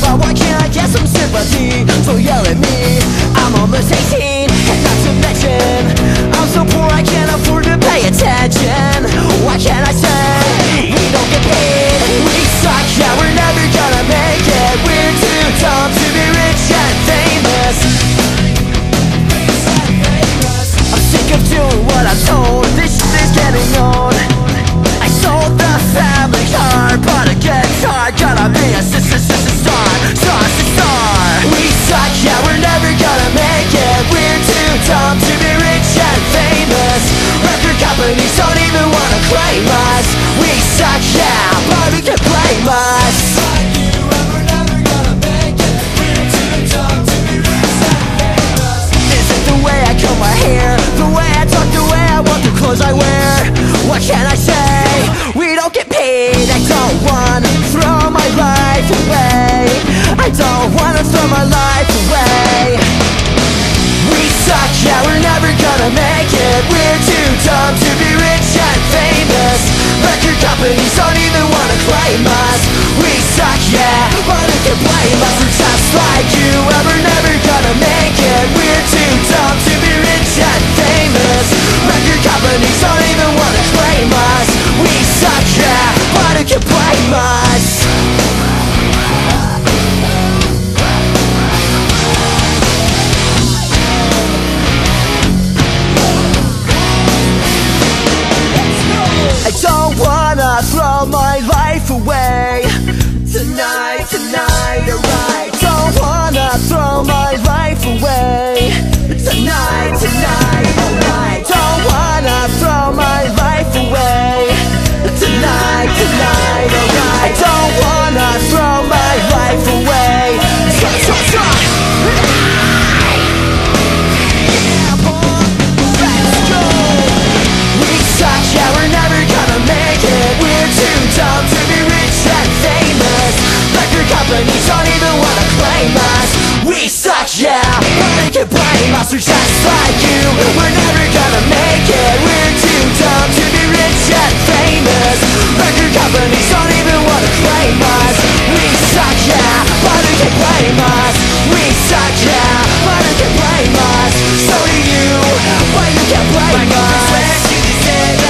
But why can't I get some sympathy? So yell at me I'm almost 18 And not to mention even us We suck, yeah, but we can blame us Is it the way I my hair? The way I talk, the way I walk, the clothes I wear? What can I say? We don't get paid companies don't even wanna claim us We suck, yeah, but who can blame us? We're just like you. We're never gonna make it. We're too dumb to be rich and famous. Record companies don't even wanna claim us We suck, yeah, but who can blame us? I don't wanna throw my life away. Tonight, tonight, So do you, but you can't blame us